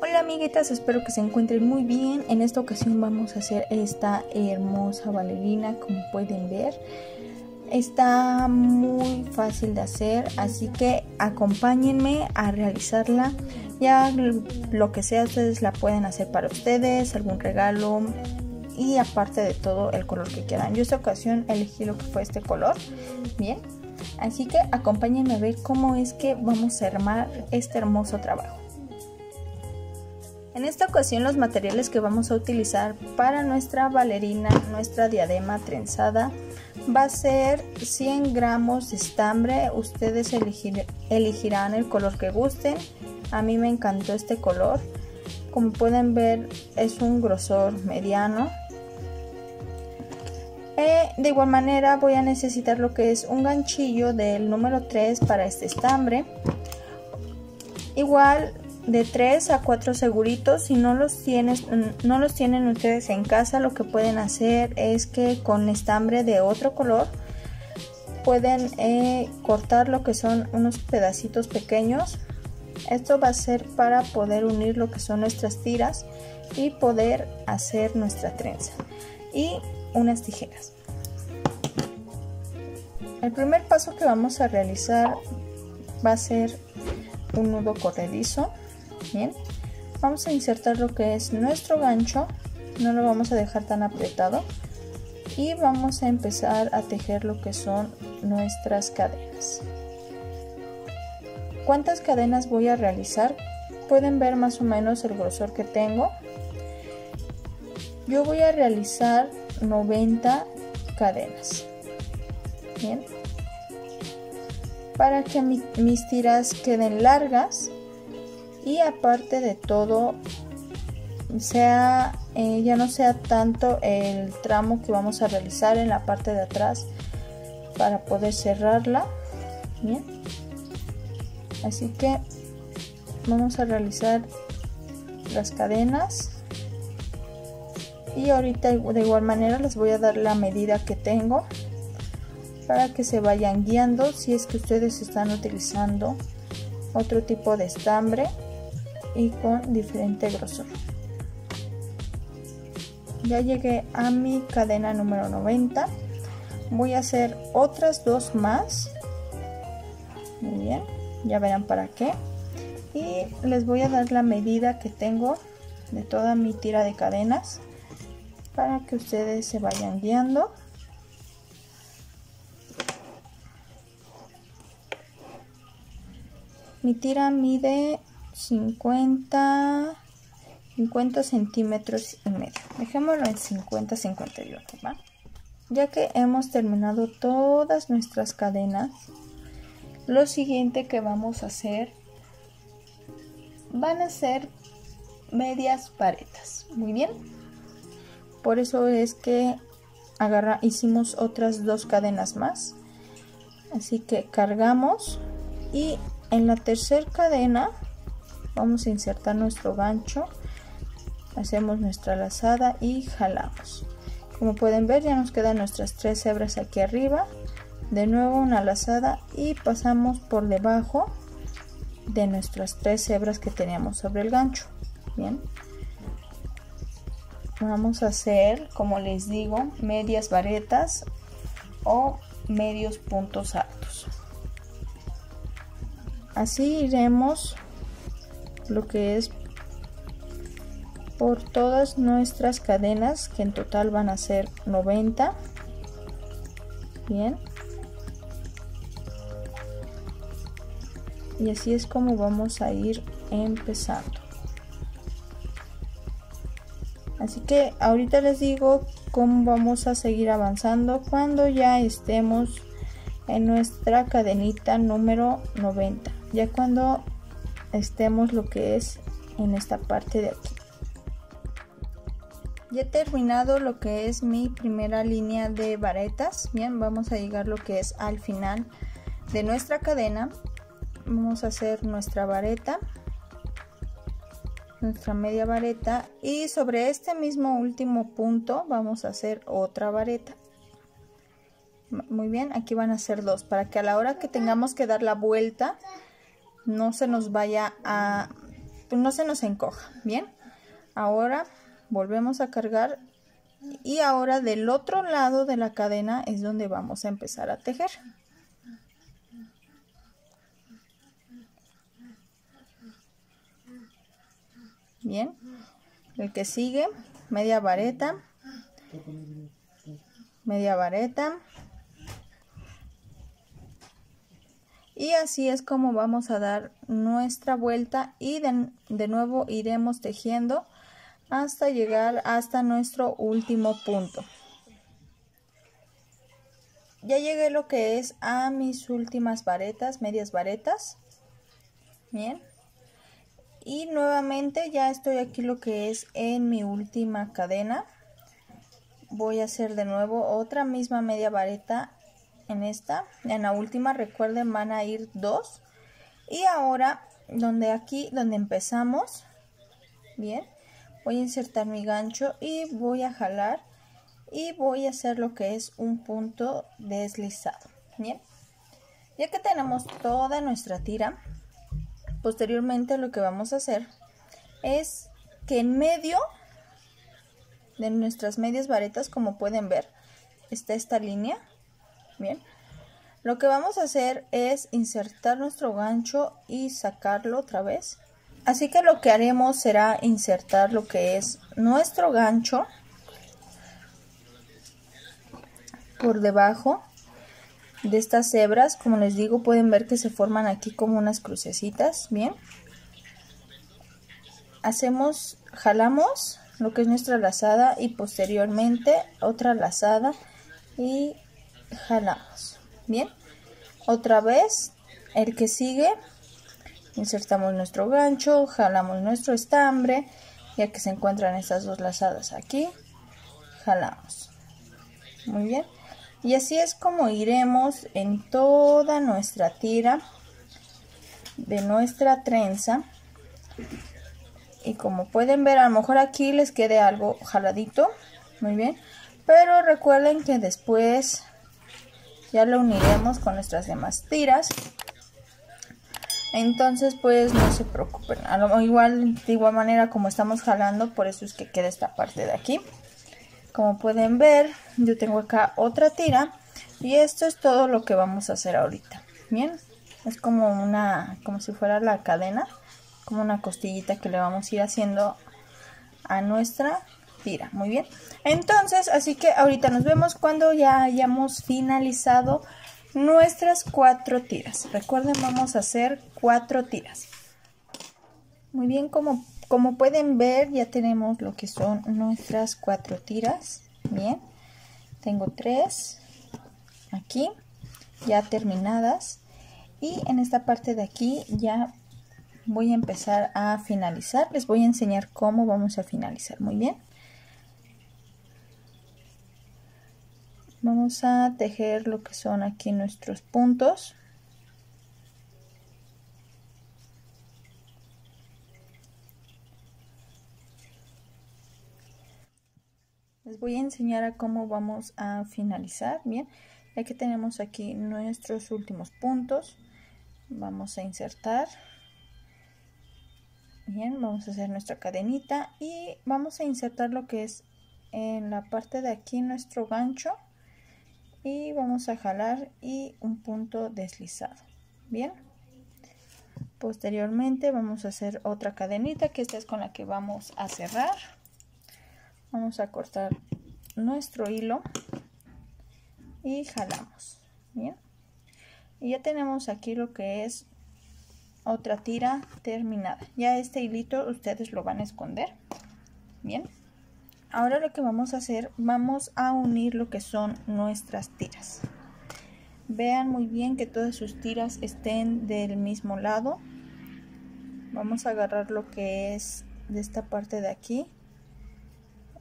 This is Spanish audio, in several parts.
Hola amiguitas, espero que se encuentren muy bien. En esta ocasión vamos a hacer esta hermosa bailarina como pueden ver. Está muy fácil de hacer, así que acompáñenme a realizarla. Ya lo que sea ustedes la pueden hacer para ustedes, algún regalo y aparte de todo el color que quieran. Yo esta ocasión elegí lo que fue este color. Bien, así que acompáñenme a ver cómo es que vamos a armar este hermoso trabajo. En esta ocasión los materiales que vamos a utilizar para nuestra bailarina, nuestra diadema trenzada, va a ser 100 gramos de estambre. Ustedes elegirán el color que gusten. A mí me encantó este color. Como pueden ver es un grosor mediano. Eh, de igual manera voy a necesitar lo que es un ganchillo del número 3 para este estambre. Igual de 3 a 4 seguritos. Si no los, tienes, no los tienen ustedes en casa, lo que pueden hacer es que con estambre de otro color pueden eh, cortar lo que son unos pedacitos pequeños. Esto va a ser para poder unir lo que son nuestras tiras y poder hacer nuestra trenza. Y unas tijeras. El primer paso que vamos a realizar va a ser un nudo corredizo bien. Vamos a insertar lo que es nuestro gancho. No lo vamos a dejar tan apretado. Y vamos a empezar a tejer lo que son nuestras cadenas. Cuántas cadenas voy a realizar pueden ver más o menos el grosor que tengo. Yo voy a realizar 90 cadenas. Bien. Para que mis tiras queden largas y aparte de todo sea eh, ya no sea tanto el tramo que vamos a realizar en la parte de atrás para poder cerrarla bien así que vamos a realizar las cadenas. Y ahorita de igual manera les voy a dar la medida que tengo para que se vayan guiando si es que ustedes están utilizando otro tipo de estambre y con diferente grosor. Ya llegué a mi cadena número 90 voy a hacer otras dos más. Muy bien ya verán para qué. Y les voy a dar la medida que tengo de toda mi tira de cadenas para que ustedes se vayan guiando. Mi tira mide 50 50 centímetros y medio. Dejémoslo en 50 51 ¿va? ya que hemos terminado todas nuestras cadenas lo siguiente que vamos a hacer van a ser medias paretas. Muy bien. Por eso es que agarra, hicimos otras dos cadenas más. Así que cargamos y en la tercera cadena vamos a insertar nuestro gancho. Hacemos nuestra lazada y jalamos. Como pueden ver ya nos quedan nuestras tres hebras aquí arriba. De nuevo una lazada y pasamos por debajo de nuestras tres hebras que teníamos sobre el gancho. Bien. Vamos a hacer como les digo medias varetas o medios puntos altos. Así iremos lo que es por todas nuestras cadenas que en total van a ser 90 bien. Y así es como vamos a ir empezando. Así que ahorita les digo cómo vamos a seguir avanzando cuando ya estemos en nuestra cadenita número 90 ya cuando estemos lo que es en esta parte de aquí. Ya he terminado lo que es mi primera línea de varetas. Bien vamos a llegar lo que es al final de nuestra cadena. Vamos a hacer nuestra vareta nuestra media vareta. Y sobre este mismo último punto vamos a hacer otra vareta. Muy bien aquí van a ser dos para que a la hora que tengamos que dar la vuelta no se nos vaya a pues no se nos encoja, ¿bien? Ahora volvemos a cargar y ahora del otro lado de la cadena es donde vamos a empezar a tejer. Bien, el que sigue, media vareta, media vareta. Y así es como vamos a dar nuestra vuelta y de, de nuevo iremos tejiendo hasta llegar hasta nuestro último punto. Ya llegué lo que es a mis últimas varetas, medias varetas. Bien. Y nuevamente ya estoy aquí lo que es en mi última cadena. Voy a hacer de nuevo otra misma media vareta en esta. En la última recuerden van a ir dos. Y ahora donde aquí donde empezamos. Bien voy a insertar mi gancho y voy a jalar y voy a hacer lo que es un punto deslizado bien ya que tenemos toda nuestra tira posteriormente lo que vamos a hacer es que en medio de nuestras medias varetas como pueden ver está esta línea bien lo que vamos a hacer es insertar nuestro gancho y sacarlo otra vez Así que lo que haremos será insertar lo que es nuestro gancho por debajo de estas hebras. Como les digo, pueden ver que se forman aquí como unas crucecitas, ¿bien? Hacemos, jalamos lo que es nuestra lazada y posteriormente otra lazada y jalamos, ¿bien? Otra vez, el que sigue insertamos nuestro gancho, jalamos nuestro estambre, ya que se encuentran estas dos lazadas aquí, jalamos. Muy bien. Y así es como iremos en toda nuestra tira de nuestra trenza. Y como pueden ver, a lo mejor aquí les quede algo jaladito. Muy bien. Pero recuerden que después ya lo uniremos con nuestras demás tiras. Entonces, pues no se preocupen. A lo igual, de igual manera como estamos jalando, por eso es que queda esta parte de aquí. Como pueden ver, yo tengo acá otra tira. Y esto es todo lo que vamos a hacer ahorita. Bien, es como una, como si fuera la cadena. Como una costillita que le vamos a ir haciendo a nuestra Muy bien. Entonces, así que ahorita nos vemos cuando ya hayamos finalizado nuestras cuatro tiras. Recuerden, vamos a hacer cuatro tiras. Muy bien, como, como pueden ver, ya tenemos lo que son nuestras cuatro tiras. Bien, tengo tres aquí, ya terminadas. Y en esta parte de aquí ya voy a empezar a finalizar. Les voy a enseñar cómo vamos a finalizar. Muy bien. Vamos a tejer lo que son aquí nuestros puntos. Les voy a enseñar a cómo vamos a finalizar bien ya que tenemos aquí nuestros últimos puntos vamos a insertar. Bien vamos a hacer nuestra cadenita y vamos a insertar lo que es en la parte de aquí nuestro gancho y vamos a jalar y un punto deslizado bien posteriormente vamos a hacer otra cadenita que esta es con la que vamos a cerrar. Vamos a cortar nuestro hilo y jalamos bien y ya tenemos aquí lo que es otra tira terminada. Ya este hilito ustedes lo van a esconder bien Ahora lo que vamos a hacer, vamos a unir lo que son nuestras tiras. Vean muy bien que todas sus tiras estén del mismo lado. Vamos a agarrar lo que es de esta parte de aquí.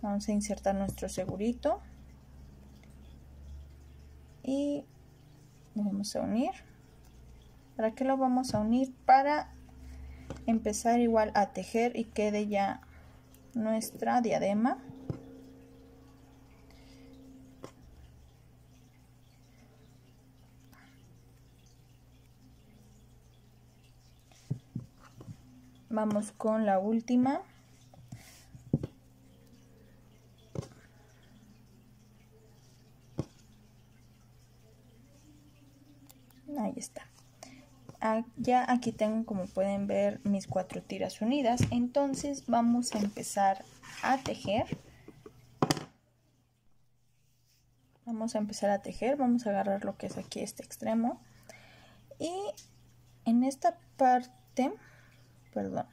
Vamos a insertar nuestro segurito. Y vamos a unir. ¿Para qué lo vamos a unir? Para empezar igual a tejer y quede ya nuestra diadema. Vamos con la última. Ahí está. Ah, ya aquí tengo como pueden ver mis cuatro tiras unidas. Entonces vamos a empezar a tejer. Vamos a empezar a tejer. Vamos a agarrar lo que es aquí este extremo. Y en esta parte perdón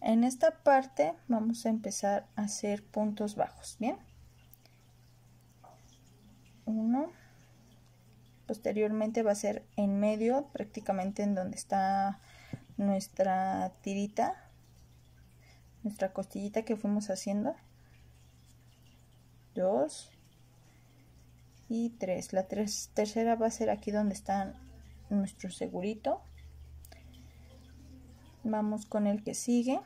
en esta parte vamos a empezar a hacer puntos bajos bien uno posteriormente va a ser en medio prácticamente en donde está nuestra tirita nuestra costillita que fuimos haciendo dos y 3. La tercera va a ser aquí donde está nuestro segurito. Vamos con el que sigue,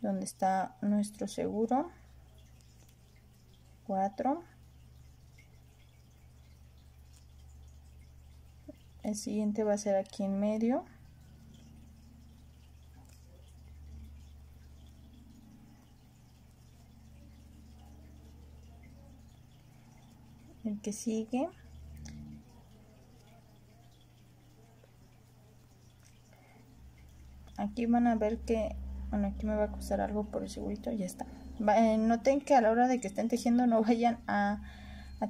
donde está nuestro seguro. 4. El siguiente va a ser aquí en medio. el que sigue aquí van a ver que bueno aquí me va a costar algo por el segurito ya está. Eh, noten que a la hora de que estén tejiendo no vayan a,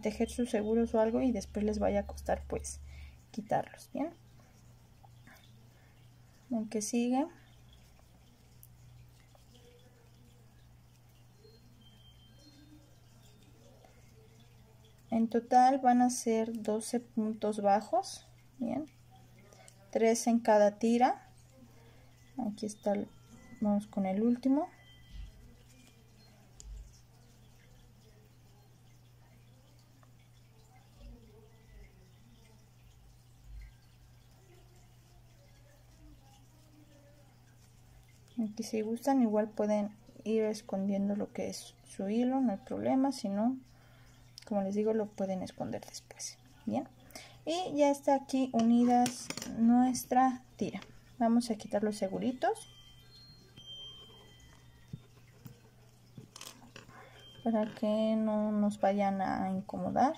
tejer sus seguros o algo y después les vaya a costar pues quitarlos bien el que sigue. En total van a ser 12 puntos bajos, bien, 3 en cada tira. Aquí está, vamos con el último. Aquí si gustan igual pueden ir escondiendo lo que es su hilo, no hay problema, si no como les digo lo pueden esconder después bien y ya está aquí unidas nuestra tira vamos a quitar los seguritos. Para que no nos vayan a incomodar.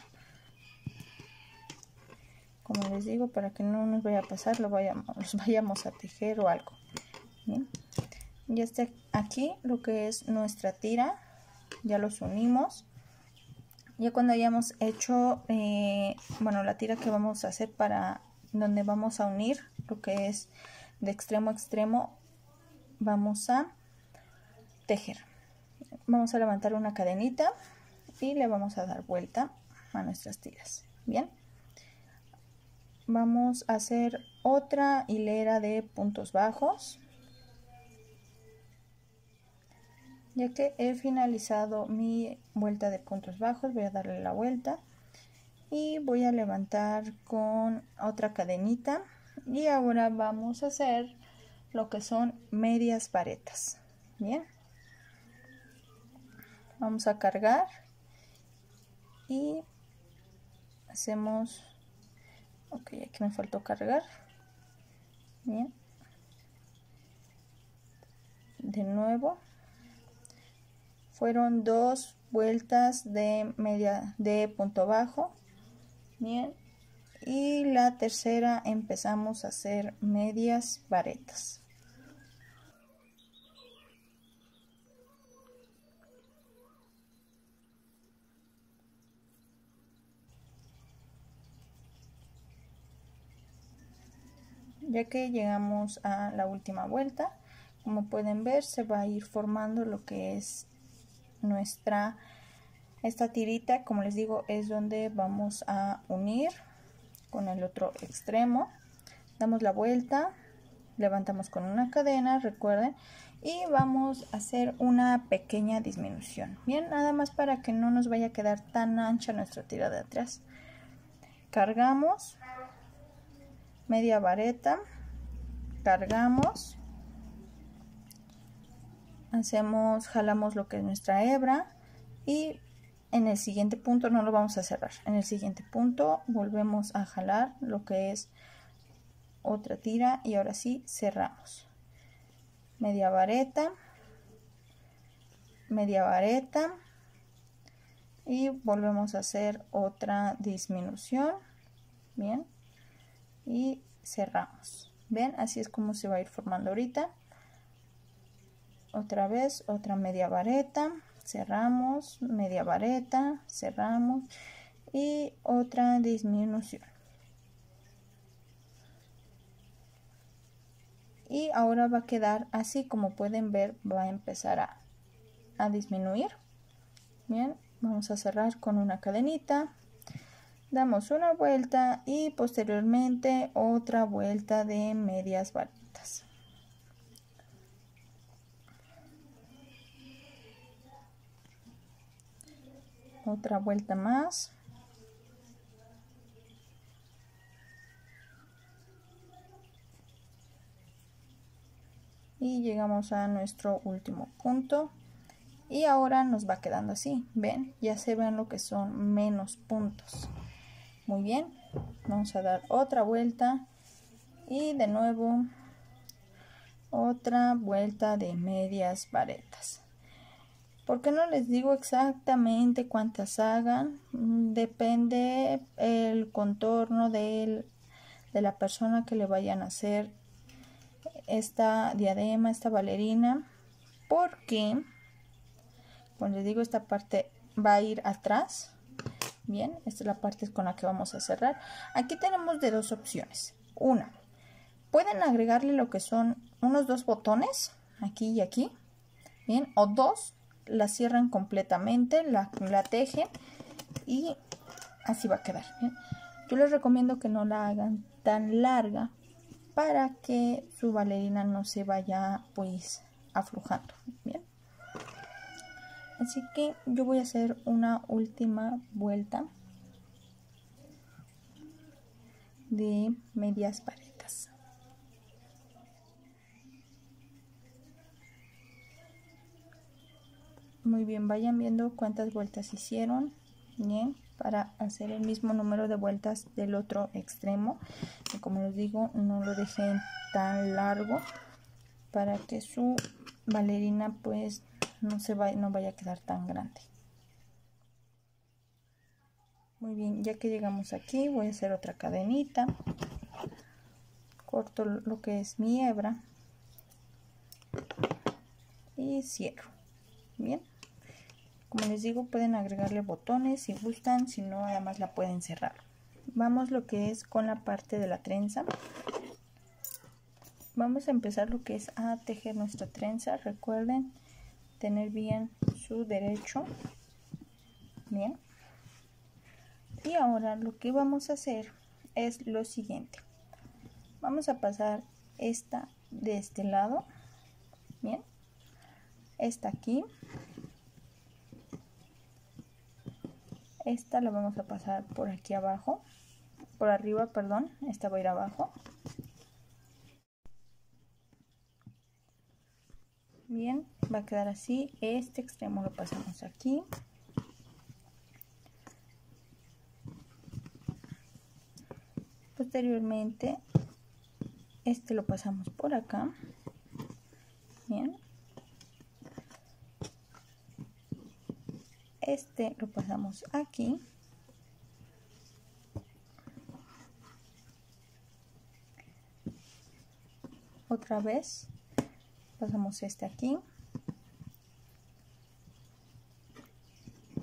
Como les digo para que no nos vaya a pasar lo vayamos, los vayamos a tejer o algo. Bien. Ya está aquí lo que es nuestra tira. Ya los unimos. Ya cuando hayamos hecho eh, bueno la tira que vamos a hacer para donde vamos a unir lo que es de extremo a extremo vamos a tejer. Vamos a levantar una cadenita y le vamos a dar vuelta a nuestras tiras. Bien. Vamos a hacer otra hilera de puntos bajos. Ya que he finalizado mi vuelta de puntos bajos voy a darle la vuelta y voy a levantar con otra cadenita y ahora vamos a hacer lo que son medias varetas bien. Vamos a cargar y hacemos ok aquí me faltó cargar. Bien. De nuevo. Fueron dos vueltas de media de punto bajo. Bien y la tercera empezamos a hacer medias varetas. Ya que llegamos a la última vuelta como pueden ver se va a ir formando lo que es nuestra esta tirita. Como les digo es donde vamos a unir con el otro extremo. Damos la vuelta levantamos con una cadena recuerden y vamos a hacer una pequeña disminución. Bien nada más para que no nos vaya a quedar tan ancha nuestra tira de atrás. Cargamos media vareta cargamos hacemos, jalamos lo que es nuestra hebra y en el siguiente punto no lo vamos a cerrar. En el siguiente punto volvemos a jalar lo que es otra tira y ahora sí cerramos. media vareta media vareta y volvemos a hacer otra disminución. Bien. Y cerramos. Ven así es como se va a ir formando ahorita. Otra vez otra media vareta cerramos media vareta cerramos y otra disminución. Y ahora va a quedar así como pueden ver va a empezar a, a disminuir. Bien vamos a cerrar con una cadenita. Damos una vuelta y posteriormente otra vuelta de medias varitas otra vuelta más. Y llegamos a nuestro último punto. Y ahora nos va quedando así. Ven ya se ven lo que son menos puntos. Muy bien vamos a dar otra vuelta. Y de nuevo otra vuelta de medias varetas porque no les digo exactamente cuántas hagan depende el contorno de la persona que le vayan a hacer esta diadema esta bailarina porque cuando les digo esta parte va a ir atrás. Bien esta es la parte con la que vamos a cerrar. Aquí tenemos de dos opciones. Una pueden agregarle lo que son unos dos botones aquí y aquí. Bien o dos la cierran completamente la, tejen y así va a quedar yo les recomiendo que no la hagan tan larga para que su bailarina no se vaya pues aflojando así que yo voy a hacer una última vuelta de medias varetas muy bien vayan viendo cuántas vueltas hicieron bien para hacer el mismo número de vueltas del otro extremo. Y como les digo no lo dejen tan largo para que su bailarina pues no se vaya, no vaya a quedar tan grande. Muy bien ya que llegamos aquí voy a hacer otra cadenita. Corto lo que es mi hebra. Y cierro bien como les digo pueden agregarle botones si gustan si no además la pueden cerrar. Vamos lo que es con la parte de la trenza. Vamos a empezar lo que es a tejer nuestra trenza. Recuerden tener bien su derecho. Bien. Y ahora lo que vamos a hacer es lo siguiente. Vamos a pasar esta de este lado. Bien. Esta aquí esta la vamos a pasar por aquí abajo. Por arriba perdón. Esta va a ir abajo. Bien va a quedar así. Este extremo lo pasamos aquí. Posteriormente este lo pasamos por acá. Bien este lo pasamos aquí. Otra vez pasamos este aquí.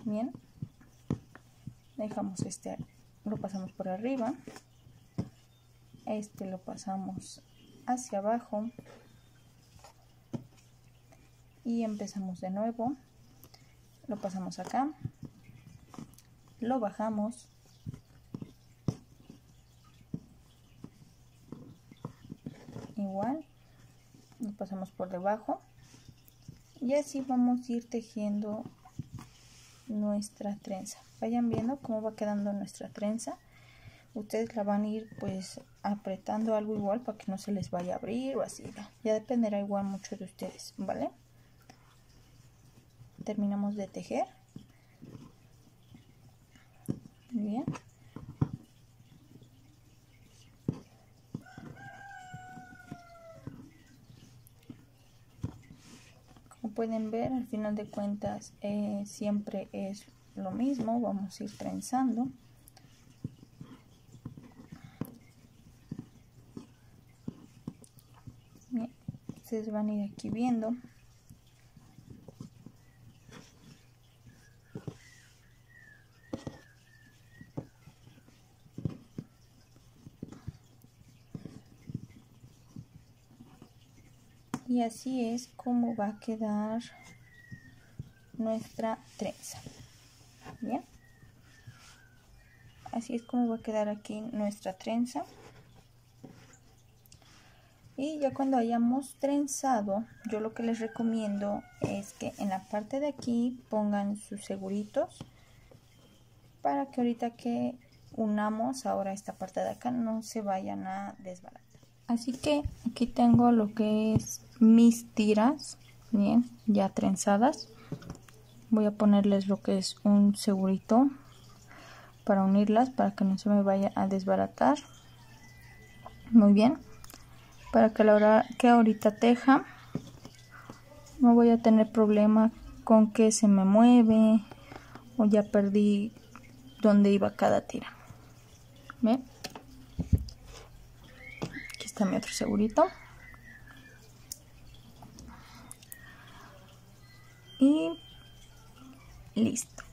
Bien. Dejamos este lo pasamos por arriba. Este lo pasamos hacia abajo. Y empezamos de nuevo lo pasamos acá. Lo bajamos. Igual. Lo pasamos por debajo. Y así vamos a ir tejiendo nuestra trenza. Vayan viendo cómo va quedando nuestra trenza. Ustedes la van a ir pues apretando algo igual para que no se les vaya a abrir o así ya dependerá igual mucho de ustedes vale terminamos de tejer. Bien. Pueden ver al final de cuentas eh, siempre es lo mismo. Vamos a ir trenzando ustedes van a ir aquí viendo y así es como va a quedar nuestra trenza bien así es como va a quedar aquí nuestra trenza. Y ya cuando hayamos trenzado yo lo que les recomiendo es que en la parte de aquí pongan sus seguritos para que ahorita que unamos ahora esta parte de acá no se vayan a desbaratar. Así que aquí tengo lo que es mis tiras bien ya trenzadas. Voy a ponerles lo que es un segurito para unirlas para que no se me vaya a desbaratar. Muy bien. Para que a la hora que ahorita teja no voy a tener problema con que se me mueve o ya perdí donde iba cada tira. ¿Ven? aquí está mi otro segurito listo.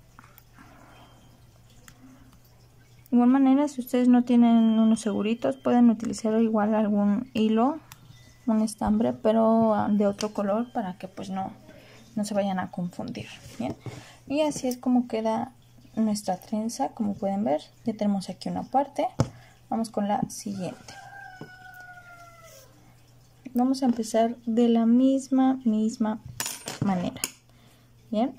De igual manera si ustedes no tienen unos seguritos pueden utilizar igual algún hilo un estambre pero ah, de otro color para que pues no no se vayan a confundir bien y así es como queda nuestra trenza como pueden ver. Ya tenemos aquí una parte. Vamos con la siguiente. Vamos a empezar de la misma misma manera bien.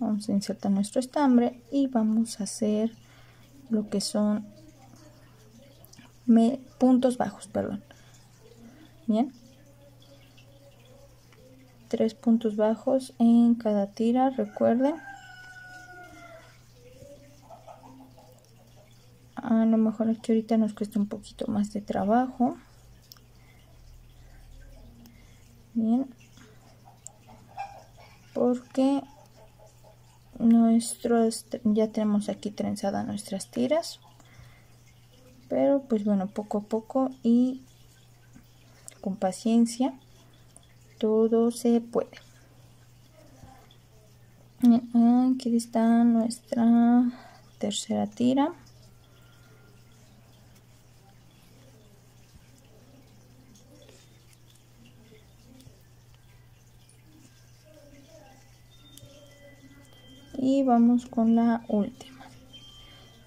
Vamos a insertar nuestro estambre y vamos a hacer lo que son puntos bajos perdón. Bien. Tres puntos bajos en cada tira recuerden. A lo mejor aquí ahorita nos cuesta un poquito más de trabajo. Bien porque nuestros ya tenemos aquí trenzadas nuestras tiras. Pero pues bueno poco a poco y con paciencia todo se puede. Aquí está nuestra tercera tira y vamos con la última.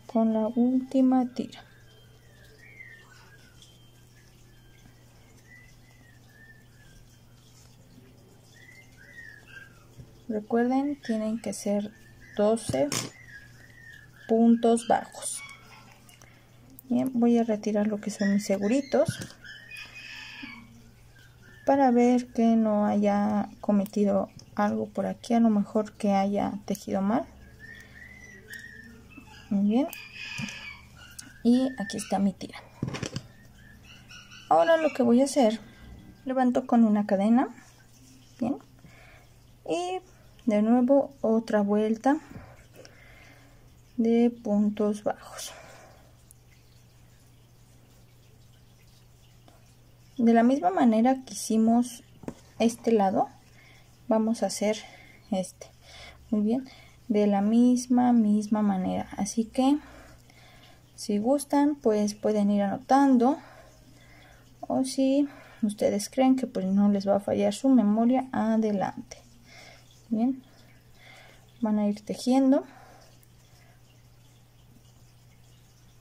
Con la última tira. Recuerden tienen que ser 12 puntos bajos. Bien voy a retirar lo que son mis seguritos para ver que no haya cometido algo por aquí, a lo mejor que haya tejido mal. Muy bien. Y aquí está mi tira. Ahora lo que voy a hacer, levanto con una cadena. Bien. Y de nuevo otra vuelta de puntos bajos. De la misma manera que hicimos este lado, vamos a hacer este muy bien de la misma misma manera. Así que si gustan pues pueden ir anotando. O si ustedes creen que pues no les va a fallar su memoria adelante. Bien. Van a ir tejiendo.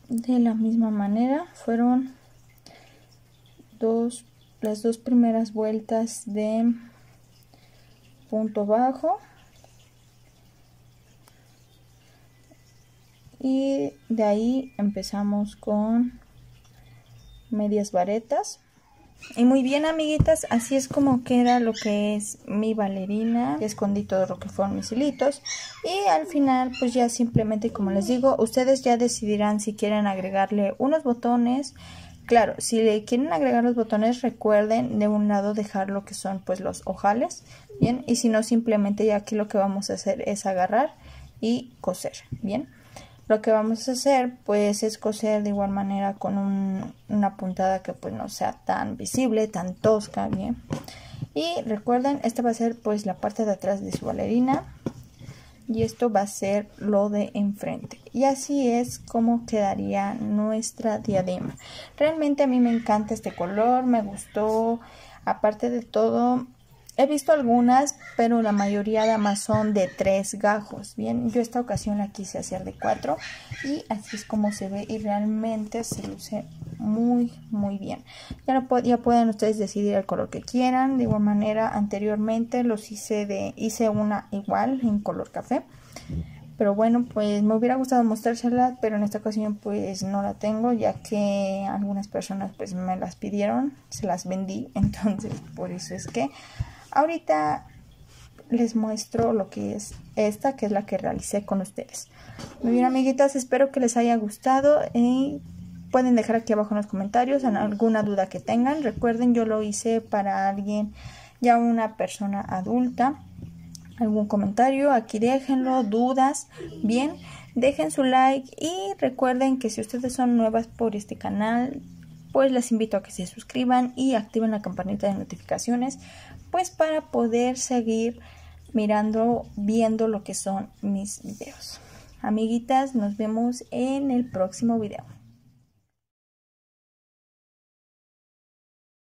De la misma manera fueron dos las dos primeras vueltas de punto bajo. Y de ahí empezamos con medias varetas. Y muy bien amiguitas así es como queda lo que es mi bailarina escondí todo lo que fueron mis hilitos. Y al final pues ya simplemente como les digo ustedes ya decidirán si quieren agregarle unos botones. Claro, si le quieren agregar los botones, recuerden de un lado dejar lo que son pues los ojales, bien, y si no simplemente ya aquí lo que vamos a hacer es agarrar y coser, bien. Lo que vamos a hacer pues es coser de igual manera con una puntada que pues no sea tan visible, tan tosca, bien. Y recuerden, esta va a ser pues la parte de atrás de su bailarina y esto va a ser lo de enfrente y así es como quedaría nuestra diadema realmente a mí me encanta este color me gustó aparte de todo He visto algunas, pero la mayoría de más son de tres gajos. Bien, yo esta ocasión la quise hacer de cuatro y así es como se ve y realmente se luce muy, muy bien. Ya, ya pueden ustedes decidir el color que quieran. De igual manera, anteriormente los hice de, hice una igual en color café. Pero bueno, pues me hubiera gustado mostrársela, pero en esta ocasión pues no la tengo, ya que algunas personas pues me las pidieron, se las vendí, entonces por eso es que Ahorita les muestro lo que es esta, que es la que realicé con ustedes. Muy bien, amiguitas, espero que les haya gustado y pueden dejar aquí abajo en los comentarios alguna duda que tengan. Recuerden, yo lo hice para alguien, ya una persona adulta. Algún comentario, aquí déjenlo, dudas, bien, dejen su like y recuerden que si ustedes son nuevas por este canal, pues les invito a que se suscriban y activen la campanita de notificaciones pues para poder seguir mirando, viendo lo que son mis videos. Amiguitas, nos vemos en el próximo video.